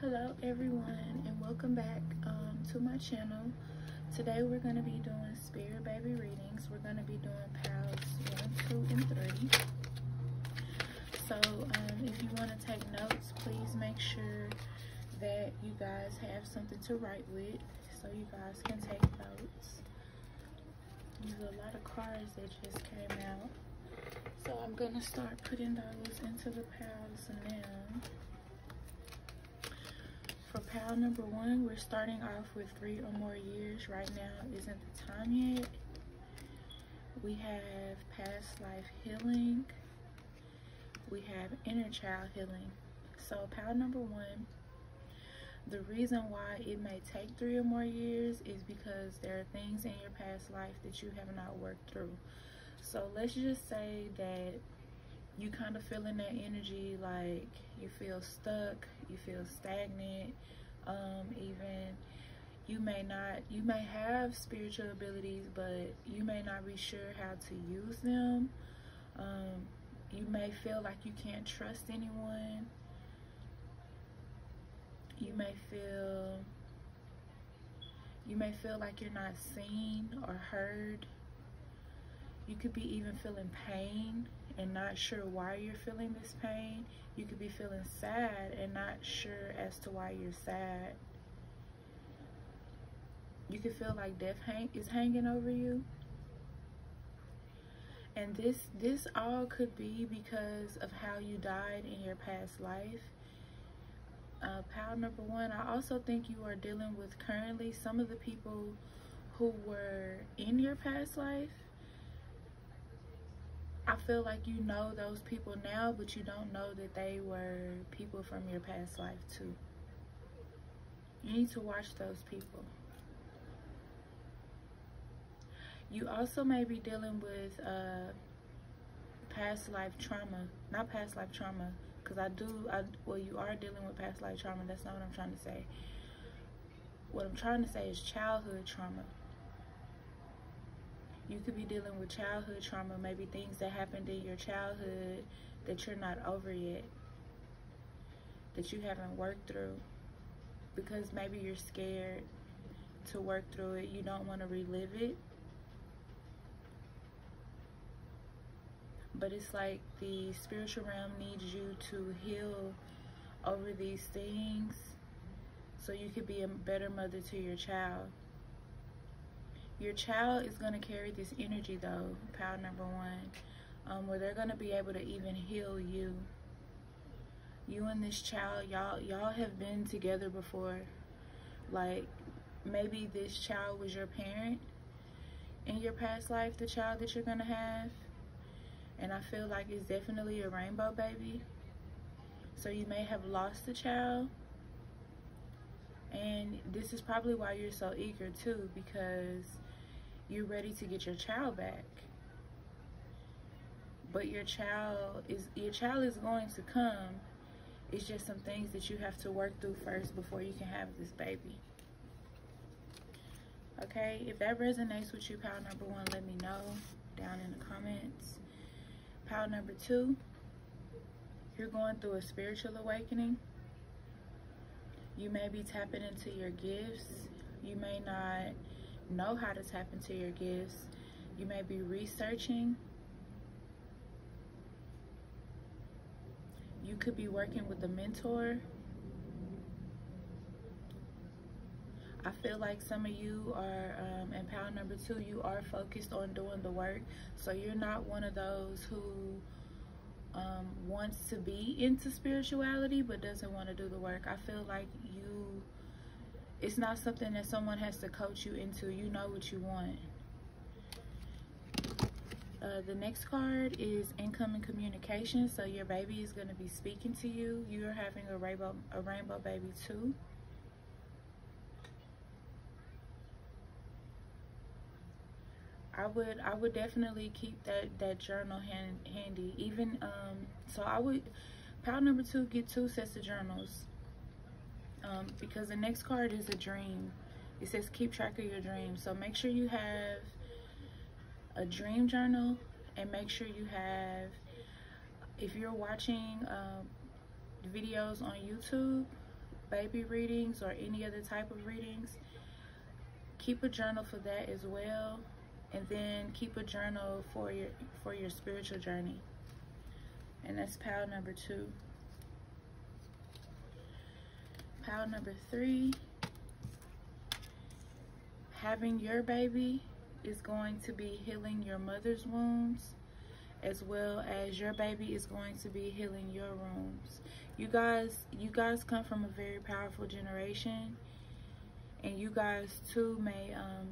hello everyone and welcome back um, to my channel. Today we're going to be doing spirit baby readings. We're going to be doing pals one two and three. So um, if you want to take notes please make sure that you guys have something to write with so you guys can take notes. There's a lot of cards that just came out. So i'm going to start putting those into the pals now for pal number one, we're starting off with three or more years. Right now isn't the time yet. We have past life healing. We have inner child healing. So pal number one, the reason why it may take three or more years is because there are things in your past life that you have not worked through. So let's just say that you kind of feeling that energy like you feel stuck you feel stagnant um, even you may not you may have spiritual abilities but you may not be sure how to use them. Um, you may feel like you can't trust anyone. You may feel you may feel like you're not seen or heard. You could be even feeling pain and not sure why you're feeling this pain. You could be feeling sad and not sure as to why you're sad. You could feel like death hang is hanging over you. And this this all could be because of how you died in your past life. Uh, pile number one, I also think you are dealing with currently some of the people who were in your past life I feel like you know those people now, but you don't know that they were people from your past life too. You need to watch those people. You also may be dealing with uh, past life trauma. Not past life trauma, because I do, I, well, you are dealing with past life trauma. That's not what I'm trying to say. What I'm trying to say is childhood trauma you could be dealing with childhood trauma, maybe things that happened in your childhood that you're not over yet, that you haven't worked through because maybe you're scared to work through it. You don't want to relive it. But it's like the spiritual realm needs you to heal over these things so you could be a better mother to your child. Your child is going to carry this energy though, power number one, um, where they're going to be able to even heal you. You and this child, y'all, y'all have been together before. Like maybe this child was your parent in your past life, the child that you're going to have. And I feel like it's definitely a rainbow baby. So you may have lost the child and this is probably why you're so eager too because you're ready to get your child back. But your child is your child is going to come. It's just some things that you have to work through first before you can have this baby. Okay? If that resonates with you pile number one let me know down in the comments. Pile number two you're going through a spiritual awakening. You may be tapping into your gifts. You may not know how to tap into your gifts. You may be researching. You could be working with a mentor. I feel like some of you are um, in power number two, you are focused on doing the work. So you're not one of those who um, wants to be into spirituality but doesn't want to do the work. I feel like it's not something that someone has to coach you into. You know what you want. Uh, the next card is incoming communication. So your baby is going to be speaking to you. You're having a rainbow, a rainbow baby too. I would I would definitely keep that that journal hand, handy. Even um, so I would pile number two get two sets of journals um, because the next card is a dream. It says keep track of your dreams. So make sure you have a dream journal and make sure you have, if you're watching uh, videos on YouTube, baby readings or any other type of readings, keep a journal for that as well. And then keep a journal for your for your spiritual journey. And that's pile number two. Pile number three, having your baby is going to be healing your mother's wounds as well as your baby is going to be healing your wounds. You guys, you guys come from a very powerful generation and you guys too may um,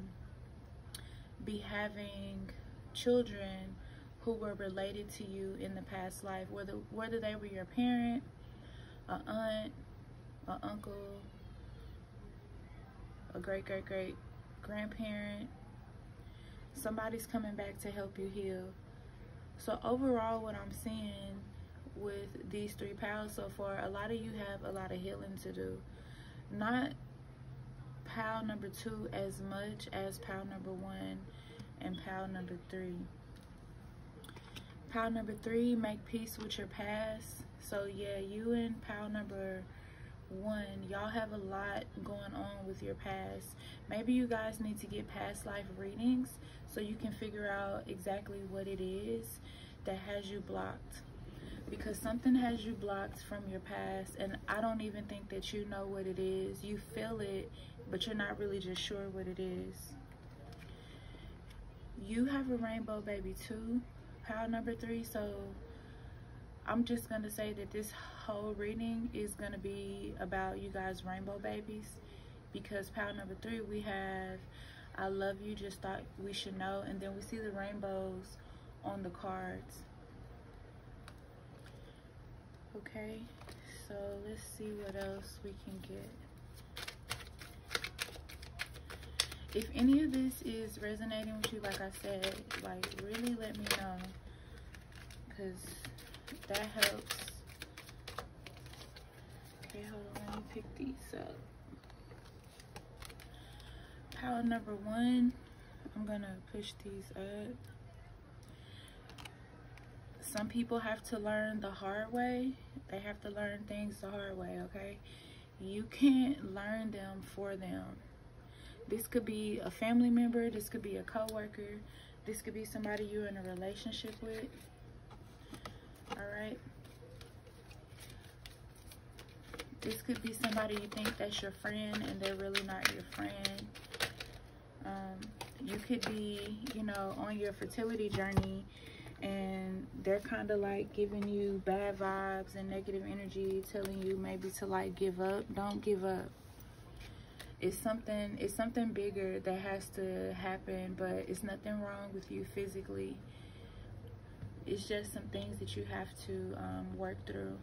be having children who were related to you in the past life, whether whether they were your parent, a aunt, an uncle, a great great great grandparent. Somebody's coming back to help you heal. So overall, what I'm seeing with these three piles so far, a lot of you have a lot of healing to do. Not pile number two as much as pile number one and pile number three. Pile number three, make peace with your past. So yeah, you and pile number one, y'all have a lot going on with your past. Maybe you guys need to get past life readings so you can figure out exactly what it is that has you blocked because something has you blocked from your past and I don't even think that you know what it is. You feel it, but you're not really just sure what it is. You have a rainbow baby too, pile number three, so I'm just going to say that this whole reading is going to be about you guys rainbow babies because pile number three we have I love you just thought we should know and then we see the rainbows on the cards. Okay so let's see what else we can get. If any of this is resonating with you like i said like really let me know because that helps okay hold on let me pick these up pile number one i'm gonna push these up some people have to learn the hard way. They have to learn things the hard way, okay? You can't learn them for them. This could be a family member. This could be a coworker. This could be somebody you're in a relationship with. All right? This could be somebody you think that's your friend and they're really not your friend. Um, you could be, you know, on your fertility journey and they're kind of like giving you bad vibes and negative energy telling you maybe to like give up don't give up it's something it's something bigger that has to happen but it's nothing wrong with you physically it's just some things that you have to um, work through.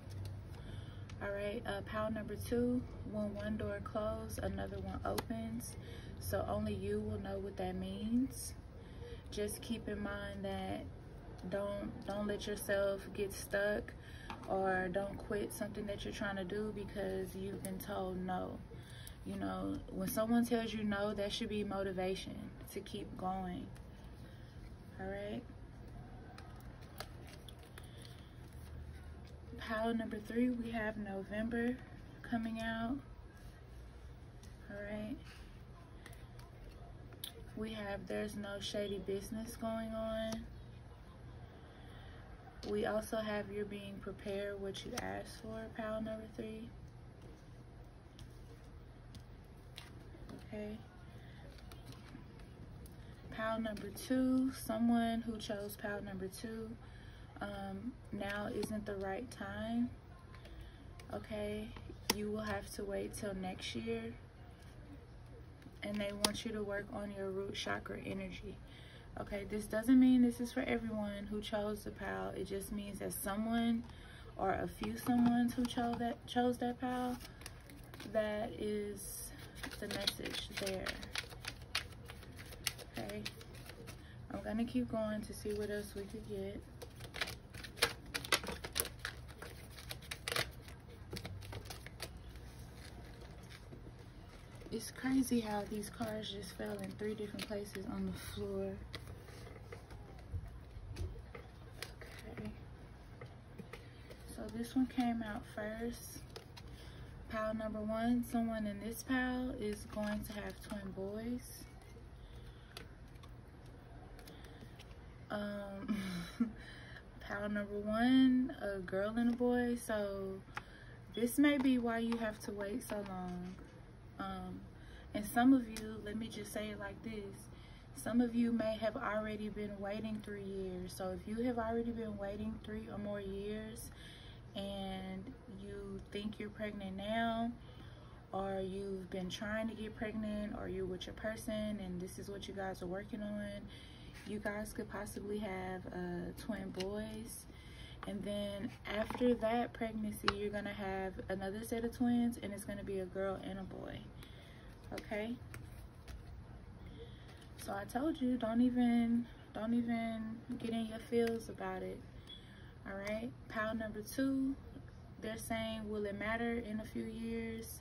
All right uh, pile number two when one door closes another one opens. So only you will know what that means. Just keep in mind that don't don't let yourself get stuck or don't quit something that you're trying to do because you've been told no. You know when someone tells you no that should be motivation to keep going. All right pile number three we have november coming out all right we have there's no shady business going on we also have you're being prepared what you asked for, pile number three. Okay. Pile number two, someone who chose pile number two, um, now isn't the right time. Okay, you will have to wait till next year. And they want you to work on your root chakra energy. Okay, this doesn't mean this is for everyone who chose the pile. It just means that someone or a few someones who chose that chose that pile, that is the message there. Okay. I'm gonna keep going to see what else we could get. It's crazy how these cards just fell in three different places on the floor. Okay. So this one came out first. pile number one, someone in this pile is going to have twin boys. Um, pile number one, a girl and a boy. So this may be why you have to wait so long. Um, and some of you, let me just say it like this. Some of you may have already been waiting three years. So if you have already been waiting three or more years and you think you're pregnant now, or you've been trying to get pregnant, or you're with your person and this is what you guys are working on, you guys could possibly have uh, twin boys. And then after that pregnancy, you're gonna have another set of twins and it's gonna be a girl and a boy, okay? So I told you, don't even, don't even get in your feels about it, all right? Pile number two, they're saying, will it matter in a few years?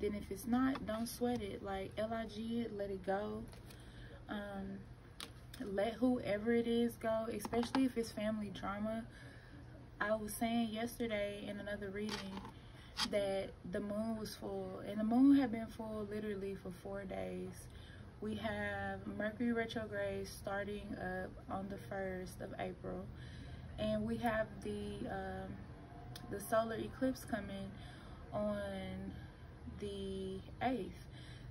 Then if it's not, don't sweat it. Like LIG, it, let it go. Um, let whoever it is go, especially if it's family drama. I was saying yesterday in another reading that the moon was full, and the moon had been full literally for four days. We have Mercury retrograde starting up on the 1st of April, and we have the um, the solar eclipse coming on the 8th.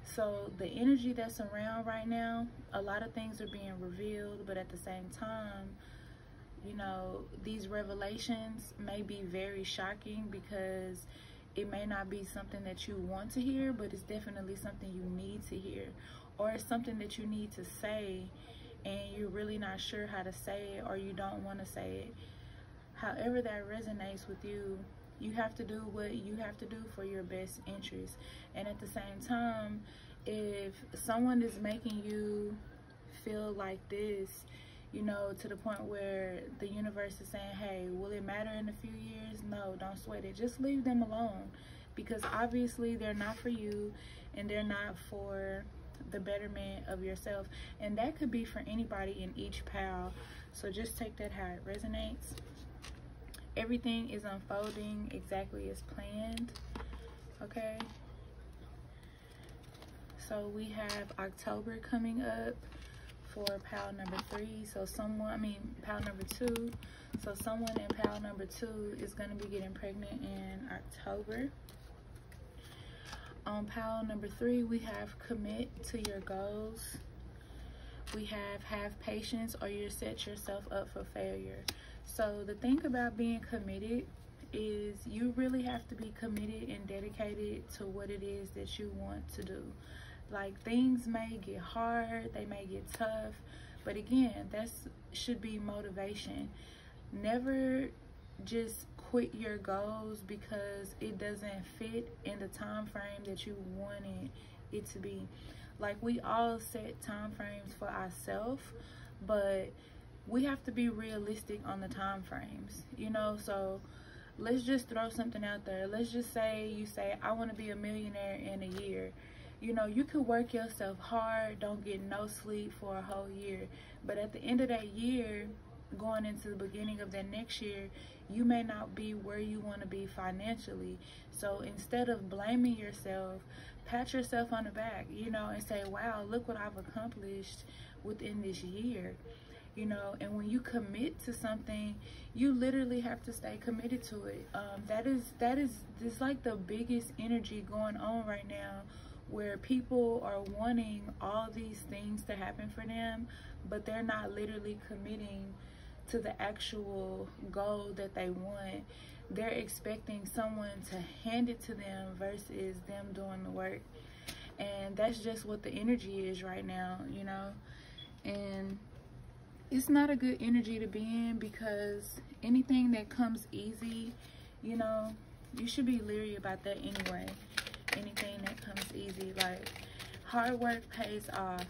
So the energy that's around right now, a lot of things are being revealed, but at the same time, you know, these revelations may be very shocking because it may not be something that you want to hear, but it's definitely something you need to hear. Or it's something that you need to say and you're really not sure how to say it or you don't want to say it. However that resonates with you, you have to do what you have to do for your best interest. And at the same time, if someone is making you feel like this, you know, to the point where the universe is saying, hey, will it matter in a few years? No, don't sweat it. Just leave them alone because obviously they're not for you and they're not for the betterment of yourself. And that could be for anybody in each pile. So just take that how it resonates everything is unfolding exactly as planned okay so we have october coming up for pile number three. So someone i mean pile number two. So someone in pile number two is going to be getting pregnant in october. On pile number three we have commit to your goals. We have have patience or you set yourself up for failure. So the thing about being committed is you really have to be committed and dedicated to what it is that you want to do. Like things may get hard, they may get tough, but again, that should be motivation. Never just quit your goals because it doesn't fit in the time frame that you wanted it to be. Like we all set time frames for ourselves, but we have to be realistic on the time frames you know so let's just throw something out there let's just say you say i want to be a millionaire in a year you know you could work yourself hard don't get no sleep for a whole year. But at the end of that year going into the beginning of that next year you may not be where you want to be financially. So instead of blaming yourself pat yourself on the back you know and say wow look what i've accomplished within this year. You know and when you commit to something you literally have to stay committed to it. Um, that is that is this like the biggest energy going on right now where people are wanting all these things to happen for them but they're not literally committing to the actual goal that they want. They're expecting someone to hand it to them versus them doing the work. And that's just what the energy is right now you know? And it's not a good energy to be in because anything that comes easy, you know, you should be leery about that anyway. Anything that comes easy, like hard work pays off.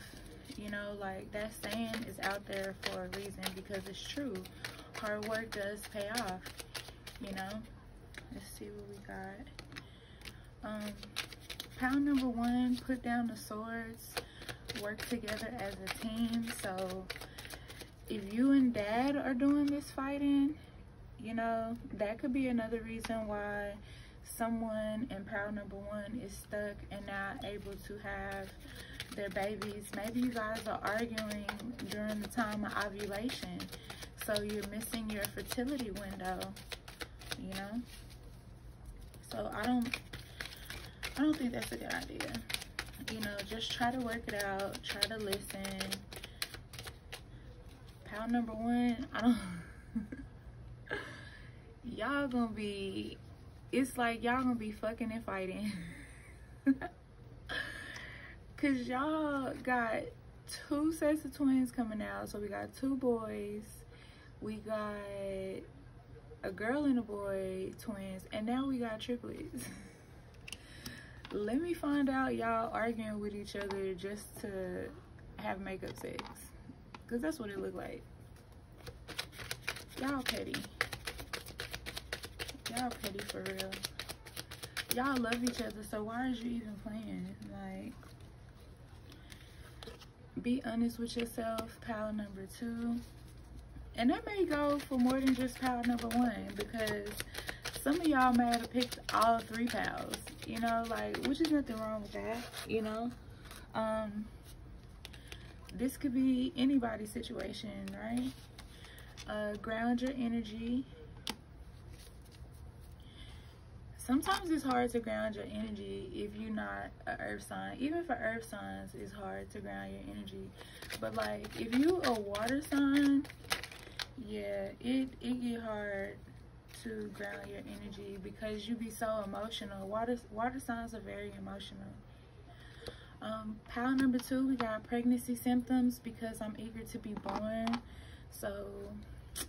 You know, like that saying is out there for a reason because it's true. Hard work does pay off, you know. Let's see what we got. Um, pound number one, put down the swords, work together as a team. So if you and dad are doing this fighting, you know, that could be another reason why someone in pile number one is stuck and not able to have their babies. Maybe you guys are arguing during the time of ovulation. So you're missing your fertility window, you know? So I don't, I don't think that's a good idea. You know, just try to work it out. Try to listen. Pile number one, I don't, y'all gonna be it's like y'all gonna be fucking and fighting. Because y'all got two sets of twins coming out. So we got two boys. We got a girl and a boy twins. And now we got triplets. Let me find out y'all arguing with each other just to have makeup sex. Because that's what it looked like. Y'all petty y'all petty for real. Y'all love each other so why is you even playing? Like be honest with yourself pile number two. And that may go for more than just pile number one because some of y'all may have picked all three pals you know like which is nothing wrong with that you know? Um this could be anybody's situation right? Uh ground your energy sometimes it's hard to ground your energy if you're not an earth sign. Even for earth signs it's hard to ground your energy. But like if you a water sign yeah it it get hard to ground your energy because you be so emotional. Water water signs are very emotional. Um pile number two we got pregnancy symptoms because i'm eager to be born. So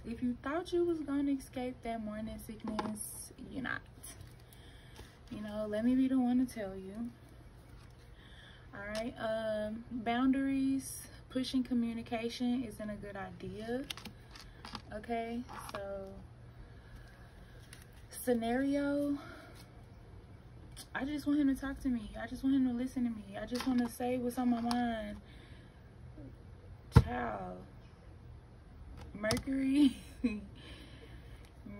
if you thought you was gonna escape that morning sickness you're not you know let me be the one to tell you. All right um boundaries pushing communication isn't a good idea. Okay so scenario i just want him to talk to me. I just want him to listen to me. I just want to say what's on my mind. Child mercury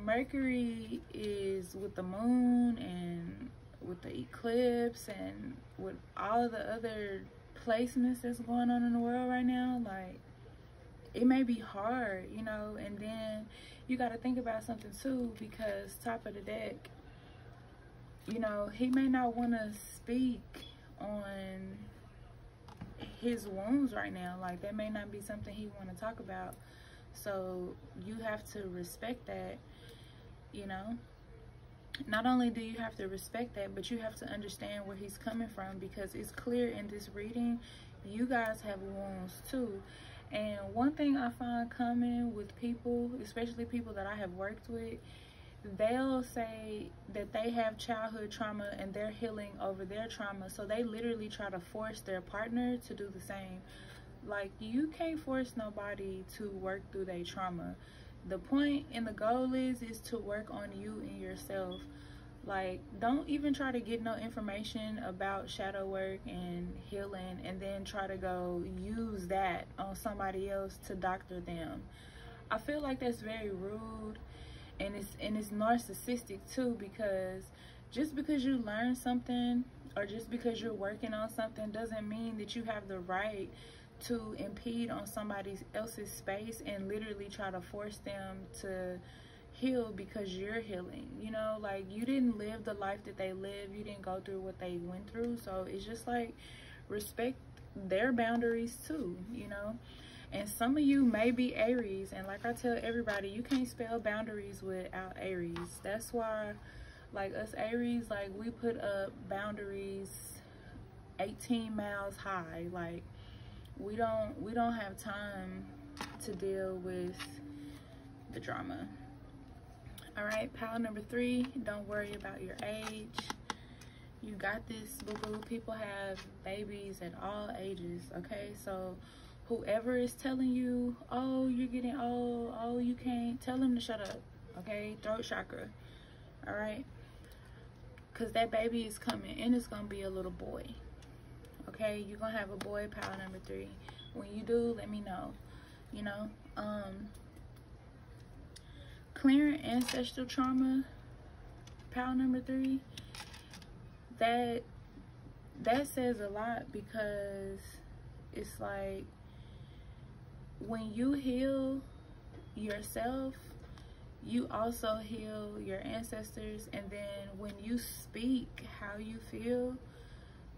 Mercury is with the moon and with the eclipse and with all the other placements that's going on in the world right now, like it may be hard, you know, and then you got to think about something too because top of the deck, you know, he may not want to speak on his wounds right now. Like that may not be something he want to talk about. So you have to respect that you know? Not only do you have to respect that but you have to understand where he's coming from because it's clear in this reading you guys have wounds too. And one thing i find common with people especially people that i have worked with they'll say that they have childhood trauma and they're healing over their trauma. So they literally try to force their partner to do the same. Like you can't force nobody to work through their trauma the point and the goal is is to work on you and yourself. Like don't even try to get no information about shadow work and healing and then try to go use that on somebody else to doctor them. I feel like that's very rude and it's and it's narcissistic too because just because you learn something or just because you're working on something doesn't mean that you have the right to impede on somebody else's space and literally try to force them to heal because you're healing you know? Like you didn't live the life that they live you didn't go through what they went through. So it's just like respect their boundaries too you know? And some of you may be aries and like i tell everybody you can't spell boundaries without aries. That's why like us aries like we put up boundaries 18 miles high like we don't we don't have time to deal with the drama. All right pile number three don't worry about your age. You got this boo boo people have babies at all ages okay? So whoever is telling you oh you're getting old oh you can't tell them to shut up okay? Throat chakra all right? Because that baby is coming and it's gonna be a little boy okay you're gonna have a boy pile number three. When you do let me know you know? Um clearing ancestral trauma pile number three, that that says a lot because it's like when you heal yourself you also heal your ancestors. And then when you speak how you feel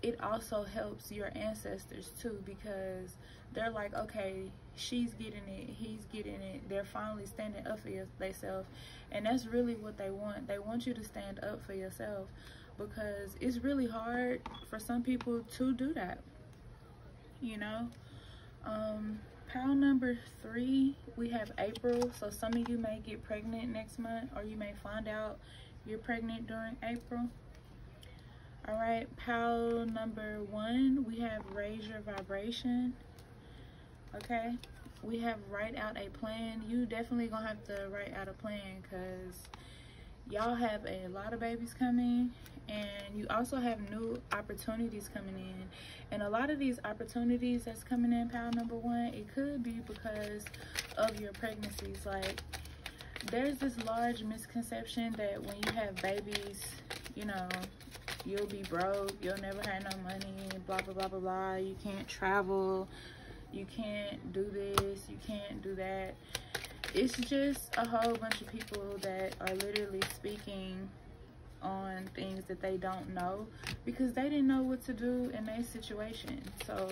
it also helps your ancestors too because they're like okay she's getting it he's getting it they're finally standing up for themselves and that's really what they want. They want you to stand up for yourself because it's really hard for some people to do that you know? Um pile number three we have april. So some of you may get pregnant next month or you may find out you're pregnant during april all right pile number one we have raise your vibration. Okay we have write out a plan. You definitely gonna have to write out a plan because y'all have a lot of babies coming and you also have new opportunities coming in. And a lot of these opportunities that's coming in pile number one it could be because of your pregnancies. Like there's this large misconception that when you have babies you know you'll be broke you'll never have no money blah blah blah blah blah. You can't travel you can't do this you can't do that. It's just a whole bunch of people that are literally speaking on things that they don't know because they didn't know what to do in their situation. So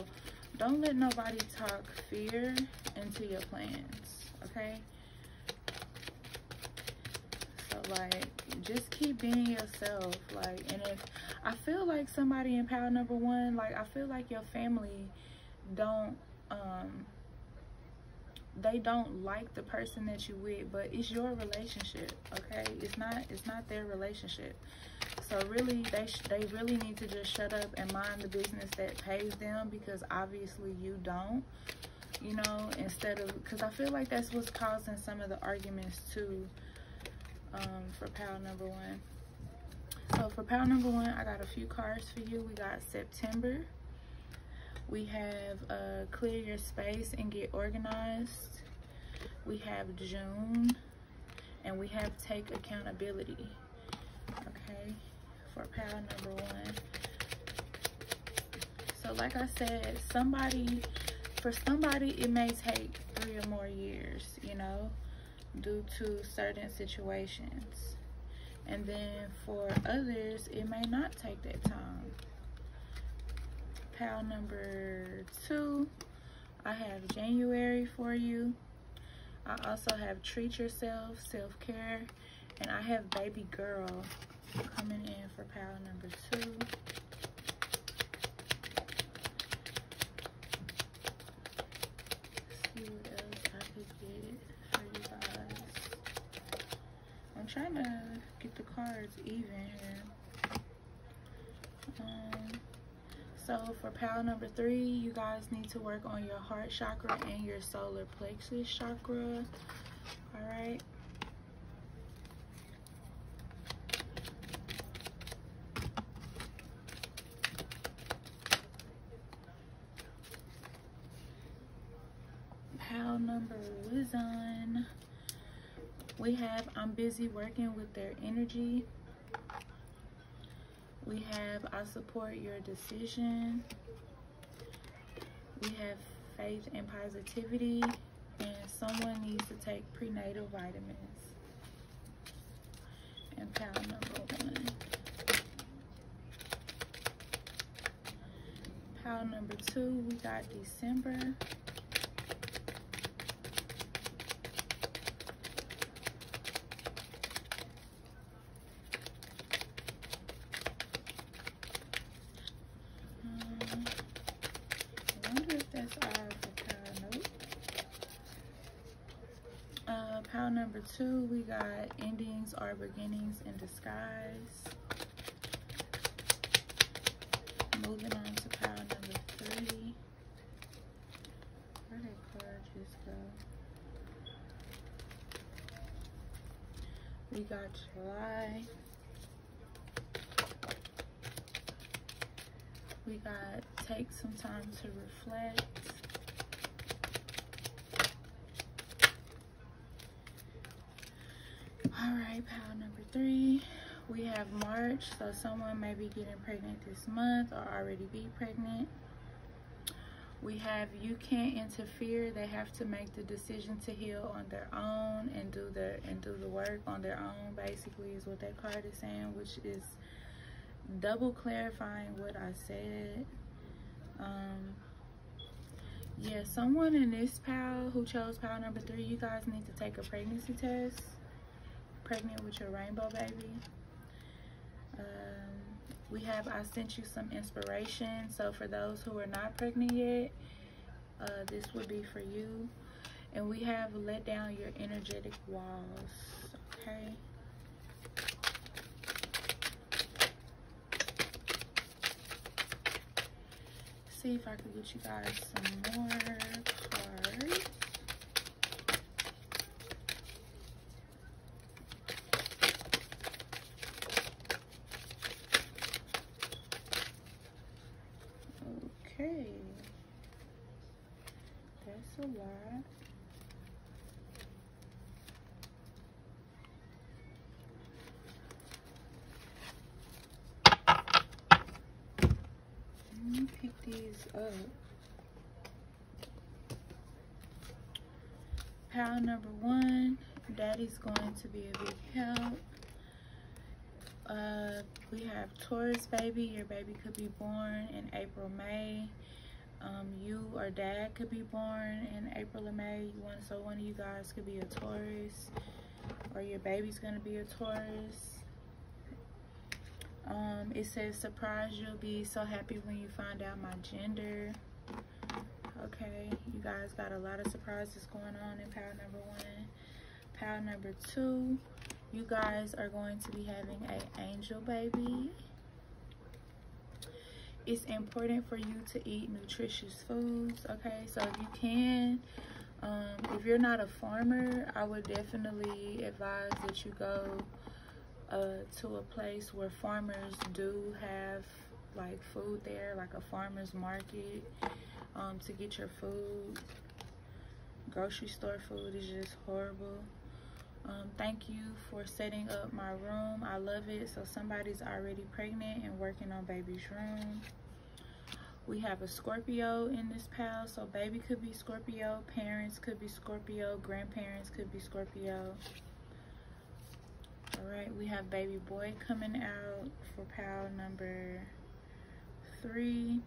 don't let nobody talk fear into your plans okay like just keep being yourself like and if i feel like somebody in power number one like i feel like your family don't um they don't like the person that you with but it's your relationship okay? It's not it's not their relationship. So really they they really need to just shut up and mind the business that pays them because obviously you don't you know instead of because i feel like that's what's causing some of the arguments too um, for pile number one. So for pile number one i got a few cards for you. We got september. We have uh, clear your space and get organized. We have june. And we have take accountability. Okay for pile number one. So like i said somebody for somebody it may take three or more years you know due to certain situations. And then for others it may not take that time. Pile number two i have january for you. I also have treat yourself self-care and i have baby girl coming in for pile number two. See what else i could get i'm trying to get the cards even here um, So for pile number three, you guys need to work on your heart chakra and your solar plexus chakra. All right. Pile number one. We have I'm busy working with their energy we have I support your decision. We have faith and positivity. And someone needs to take prenatal vitamins. And pile number one. Pile number two, we got December. pile number two, we got endings are beginnings in disguise. Moving on to pile number three. Where did card just go? We got July. We got take some time to reflect. All right, pile number three. we have March, so someone may be getting pregnant this month or already be pregnant. We have you can't interfere. They have to make the decision to heal on their own and do the and do the work on their own. Basically, is what that card is saying, which is double clarifying what I said. Um, yeah, someone in this pile who chose pile number three, you guys need to take a pregnancy test. Pregnant with your rainbow baby. Um, we have I sent you some inspiration. So for those who are not pregnant yet, uh, this would be for you. And we have let down your energetic walls. Okay. see if I can get you guys some more cards. Okay. That's a lot. these up. Pile number one, daddy's going to be a big help. Uh, we have Taurus baby. Your baby could be born in April, May. Um, you or dad could be born in April or May. You want so one of you guys could be a Taurus, or your baby's gonna be a Taurus. Um, it says, surprise, you'll be so happy when you find out my gender. Okay, you guys got a lot of surprises going on in power number one. Pile number two, you guys are going to be having a angel baby. It's important for you to eat nutritious foods, okay? So if you can, um, if you're not a farmer, I would definitely advise that you go uh, to a place where farmers do have like food there, like a farmer's market um, to get your food. Grocery store food is just horrible. Um, thank you for setting up my room. I love it. So somebody's already pregnant and working on baby's room. We have a Scorpio in this pal. So baby could be Scorpio, parents could be Scorpio, grandparents could be Scorpio all right we have baby boy coming out for pal number three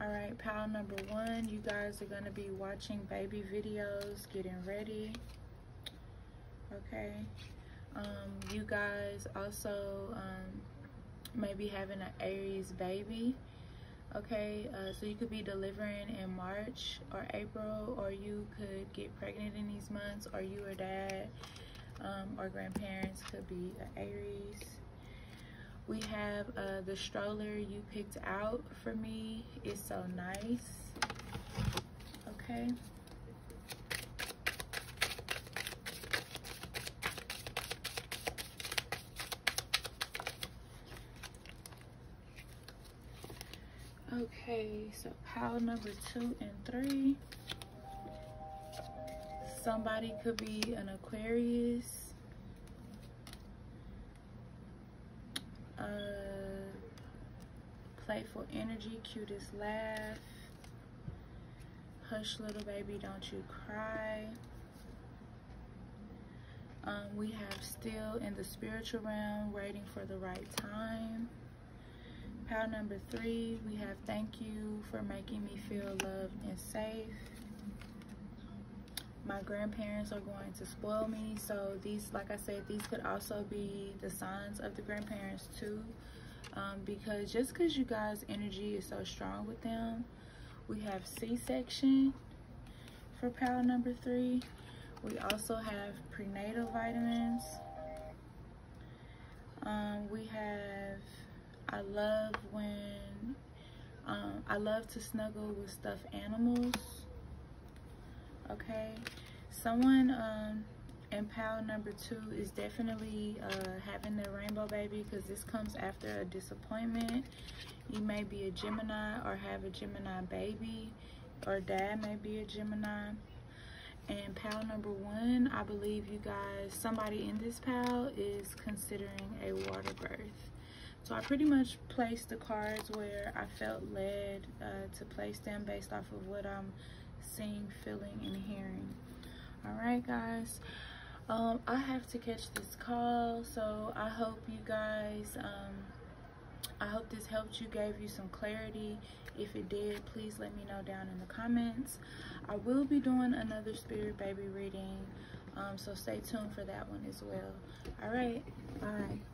all right pal number one you guys are going to be watching baby videos getting ready okay um, you guys also um, may be having an aries baby okay uh, so you could be delivering in march or april or you could get pregnant in these months or you or dad um, or grandparents could be an Aries. We have uh, the stroller you picked out for me. It's so nice. Okay. Okay, so pile number two and three somebody could be an Aquarius. Uh, playful energy, cutest laugh. Hush, little baby, don't you cry. Um, we have still in the spiritual realm, waiting for the right time. Power number three, we have thank you for making me feel loved and safe. My grandparents are going to spoil me so these like i said these could also be the signs of the grandparents too. Um, because just because you guys energy is so strong with them we have c-section for power number three. We also have prenatal vitamins. Um, we have i love when um, i love to snuggle with stuffed animals okay? Someone um in pile number two is definitely uh, having their rainbow baby because this comes after a disappointment. You may be a gemini or have a gemini baby or dad may be a gemini. And pal number one i believe you guys somebody in this pal is considering a water birth so i pretty much placed the cards where i felt led uh, to place them based off of what i'm seeing feeling and hearing. All right guys. Um, i have to catch this call so i hope you guys um, i hope this helped you gave you some clarity. If it did please let me know down in the comments. I will be doing another spirit baby reading um, so stay tuned for that one as well. All right bye